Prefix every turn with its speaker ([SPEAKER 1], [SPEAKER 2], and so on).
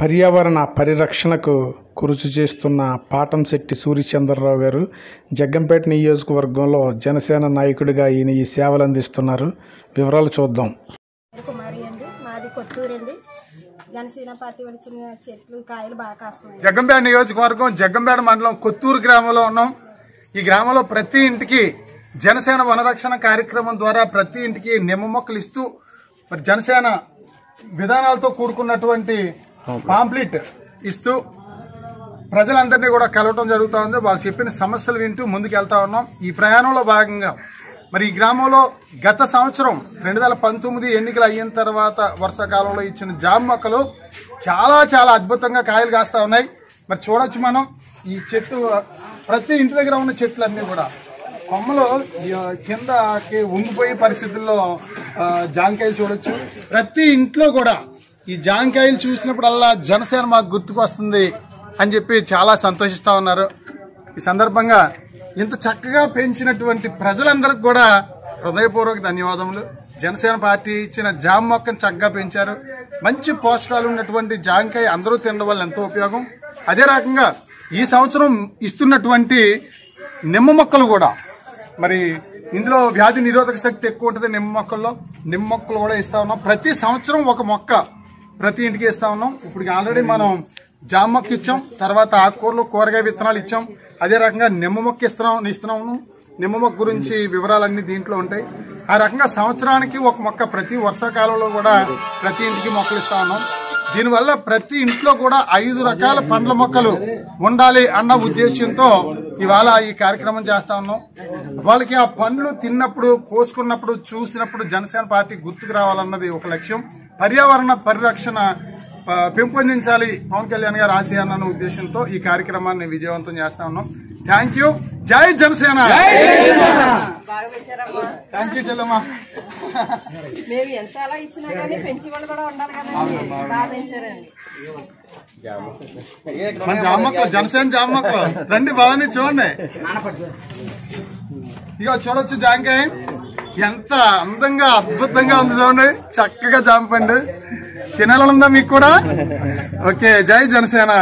[SPEAKER 1] పర్యావరణ పరిరక్షణకు కృషి చేస్తున్న పాటంశెట్టి సూర్యచంద్రరావు గారు జగ్గంపేట నియోజకవర్గంలో జనసేన నాయకుడిగా ఈయన ఈ సేవలు అందిస్తున్నారు. వివరాలు చూద్దాం.
[SPEAKER 2] కుమారి అండి. మాది కొత్తూరు అండి. జనసేన పార్టీ వాళ్ళు ఇచ్చిన చెట్లు కాయలు బాగా కాస్తున్నాయి
[SPEAKER 3] జగ్గంపేట నియోజకవర్గం జగ్గంపేట మండలం కొత్తూరు గ్రామంలో ఉన్నాం. ఈ గ్రామంలో ప్రతి ఇంటికి జనసేన వనరక్షణ కార్యక్రమం ద్వారా ప్రతి ఇంటికి నిమ్మ మొక్కలు ఇస్తూ మరి జనసేన విధానాలతో కూడుకున్నటువంటి పాంప్లెట్ ఇస్తూ ప్రజలందరినీ కూడా కలవటం జరుగుతూ ఉంది. వాళ్ళు చెప్పిన సమస్యలు వింటూ ముందుకు వెళ్తా ఉన్నాం. ఈ ప్రయాణంలో భాగంగా మరి ఈ గ్రామంలో గత సంవత్సరం రెండు వేల పంతొమ్మిది ఎన్నికలు అయిన తర్వాత వర్షాకాలంలో ఇచ్చిన జామ మొక్కలు చాలా చాలా అద్భుతంగా కాయలు కాస్తా ఉన్నాయి. మరి చూడొచ్చు మనం ఈ చెట్టు ప్రతి ఇంటి దగ్గర ఉన్న చెట్లన్నీ కూడా. కొమ్మలు కిందకి ఉంగిపోయే పరిస్థితుల్లో జాంకాయలు చూడొచ్చు. ప్రతి ఇంట్లో కూడా ఈ జాంకాయలు చూసినప్పుడల్లా జనసేన మాకు గుర్తుకు వస్తుంది అని చెప్పి చాలా సంతోషిస్తా ఉన్నారు. ఈ సందర్భంగా ఇంత చక్కగా పెంచినటువంటి ప్రజలందరికీ కూడా హృదయపూర్వక ధన్యవాదములు. జనసేన పార్టీ ఇచ్చిన జామ మొక్కను చక్కగా పెంచారు. మంచి పోషకాలు ఉన్నటువంటి జాంకాయ అందరూ తినడం వల్ల ఎంతో ఉపయోగం. అదే రకంగా ఈ సంవత్సరం ఇస్తున్నటువంటి నిమ్మ మొక్కలు కూడా మరి ఇందులో వ్యాధి నిరోధక శక్తి ఎక్కువ ఉంటుంది నిమ్మ మొక్కల్లో. నిమ్మ మొక్కలు కూడా ఇస్తా ఉన్నాం. ప్రతి సంవత్సరం ఒక మొక్క ప్రతి ఇంటికి ఇస్తా ఉన్నాం. ఇప్పుడు ఆల్రెడీ మనం జామ మొక్క ఇచ్చాం. తర్వాత ఆకుకూరలు కూరగాయ విత్తనాలు ఇచ్చాం. అదే రకంగా నిమ్మ మొక్క ఇస్తున్నాం ఇస్తున్నాము నిమ్మ మొక్క గురించి వివరాలన్నీ దీంట్లో ఉంటాయి. ఆ రకంగా సంవత్సరానికి ఒక మొక్క ప్రతి వర్షాకాలంలో కూడా ప్రతి ఇంటికి మొక్కలు ఇస్తా ఉన్నాం. దీనివల్ల ప్రతి ఇంట్లో కూడా ఐదు రకాల పండ్ల మొక్కలు ఉండాలి అన్న ఉద్దేశంతో ఇవాళ ఈ కార్యక్రమం చేస్తా ఉన్నాం. వాళ్ళకి ఆ పండ్లు తిన్నప్పుడు కోసుకున్నప్పుడు చూసినప్పుడు జనసేన పార్టీ గుర్తుకు రావాలన్నది ఒక లక్ష్యం. పర్యావరణ పరిరక్షణ పెంపొందించాలి. పవన్ కళ్యాణ్ గారు ఆశయాన్ని అన్న ఉద్దేశంతో ఈ కార్యక్రమాన్ని విజయవంతం చేస్తా ఉన్నాం. థ్యాంక్ యూ జై జనసేన. థ్యాంక్ యూ చెల్లమ్మా.
[SPEAKER 4] మేము ఎంత అలా ఇచ్చినా కానీ పెంచి వాళ్ళు కూడా ఉండాలి కదండి. బాగా పెంచారండి
[SPEAKER 3] మన జామక్కలు జనసేన జామక్కలు రండి బాగానే చూడండి. ఇక చూడొచ్చు జాంకాయ. ఎంత అందంగా అద్భుతంగా ఉంది చూడండి. చక్కగా జాంపండి తినాలనుందా మీకు కూడా? ఓకే జై జనసేన.